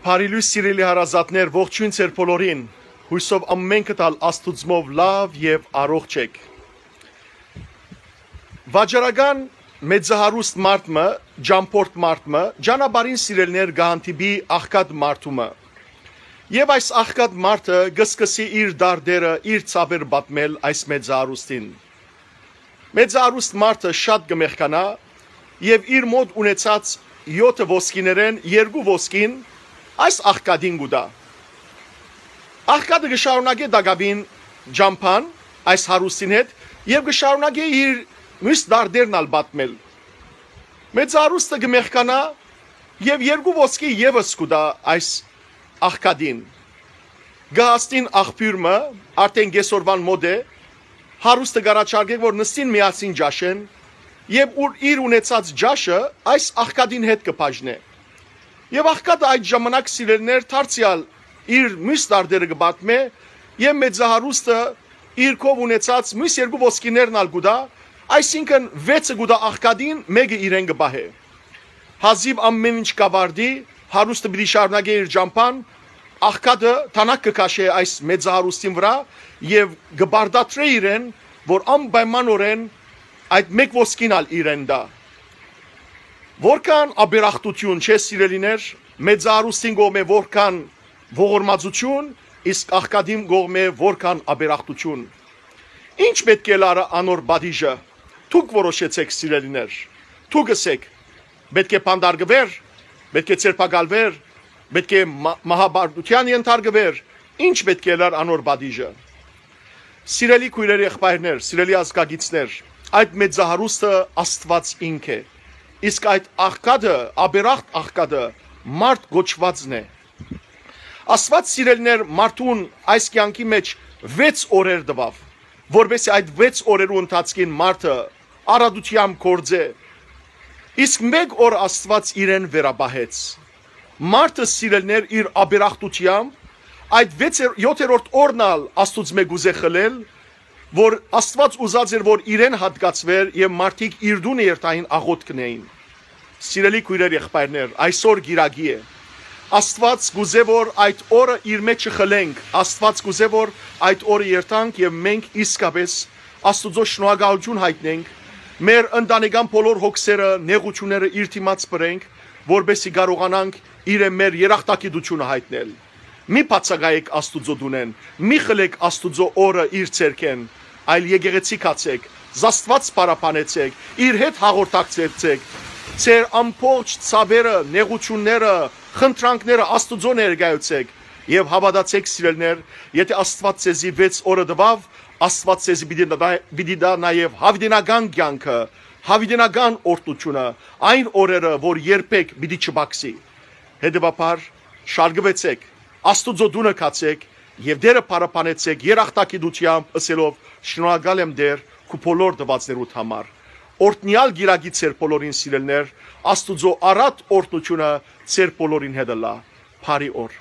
Փարիլույս սիրելի հարազատներ, ողջույն ձեր բոլորին։ Հույսով ամենքը տալ Աստուծմով լավ եւ առողջ եք։ Վաճառական մեծահարուստ մարդը, ջամփորտ մարդը, ջանաբարին սիրելներ գանտիբի աղքատ մարդումը։ Եվ այս աղքատ մարդը գսկսի իր դարդերը, իր ցավեր բատմել այս մեծահարուստին։ Մեծահարուստ մարդը շատ կմեղկանա եւ իր մոտ ունեցած 7 ոսկիներեն երկու ոսկին այս աղկադին գուտա։ Աղկադը գշարունակե դագաբին ջամփան այս հարուստին հետ եւ գշարունակե իր մյուս դարդերն ալ բատմել։ Մեծ արուստը գմեղկանա եւ երկու ոսկի եւս կուտա այս աղկադին։ Գաստին աղբյուրը արդեն գեսորվան մոդ է հարուստը գարաչարգե որ նստին միասին ջաշեն եւ ուր իր ունեցած ջաշը այս աղկադին հետ կփաժնե Եվ աղքատը այդ ժամանակ սիրելներ դարձյալ իր մյուս դարդերը կբատմե եւ մեծահարուստը իր կով ունեցած մյուս երկու ոսկիներն ալ գուտա, այսինքն 6-ը գուտա աղքատին, մեկը իրեն կբահե։ Հազիվ ամեն ինչ կավարդի, հարուստը պիտի շարունակե իր ջամփան, աղքատը տանակ կքաշե այս մեծահարուստին վրա եւ կբարդատրե իրեն, որ անպայմանորեն այդ մեկ ոսկին ալ իրեն դա Որքան աբերախտություն չէ սիրելիներ, մեծարուստին գոմե որքան ողորմածություն, իսկ աղկադիմ գոմե որքան աբերախտություն։ Ինչ պետք է լարը անոր բադիժը։ Դուք որոշեցեք սիրելիներ։ Դուք գսեք։ Պետք է պանդարգվեր, պետք է ցերպակալվեր, պետք է մահաբարդության ենթարկվեր։ Ինչ պետք է լար անոր բադիժը։ Սիրելի քույրերի եղբայրներ, սիրելի ազգագիցներ, այդ մեծահարուստը Աստված ինք է իսկ այդ աղկադը, աբերախտ աղկադը մարդ գոչվածն է։ Աստված սիրելներ մարդուն այս կյանքի մեջ 6 օրեր տվավ, որովհետեւ այդ 6 օրերու ընթացքին մարդը արադությամբ կորձե։ Իսկ մեկ օր Աստված իրեն վերաբահեց։ Մարդը սիրելներ իր աբերախտությամբ այդ 7-րդ օրնալ Աստուծո մեկ ուզե խլել, որ Աստված ուզած էր որ իրեն հատկացվեր եւ մարդիկ իր դունը երթային աղոտ կնեին։ Սիրելի քույրեր եղբայրներ, այսօր գիրագի է։ Աստված գուզե որ այդ օրը իր մեջ խլենք, Աստված գուզե որ այդ օրը երթանք եւ մենք իսկապես Աստուծո շնորհակալություն հայտնենք, մեր ընտանեկան բոլոր հոգսերը, նեղությունները իր դիմաց բրենք, որբեսի կարողանանք իրը մեր երախտագիտությունը հայտնել։ Մի բացակայեք Աստուծո դունեն, մի խլեք Աստուծո օրը իր ցերքեն, այլ եկեղեցիկացեք, զաստված պարապանեցեք, իր հետ հաղորդակցեցեք, ձեր ամբողջ ցավերը, նեղությունները, խնդրանքները Աստուծո ներկայացեք եւ հավատացեք սիրելներ, եթե Աստված ցեզի 6 օրը տվավ, Աստված ցեզի պիտի դա նաեւ հավդինական կյանքը, հավդինական օրտությունը, այն օրերը, որ երբեք պիտի չբացի։ Հետևաբար շարգվեցեք, Աստուծո դունը կացեք եւ դերը պարապանեցեք երախտագիտությամբ ըսելով շնորհակալ եմ դեր քու բոլոր դվածներուդ համար օրտնյալ գիրագի ծեր բոլորին սիրելներ աստուծո առատ օրտությունը ծեր բոլորին հետ լա բարի օր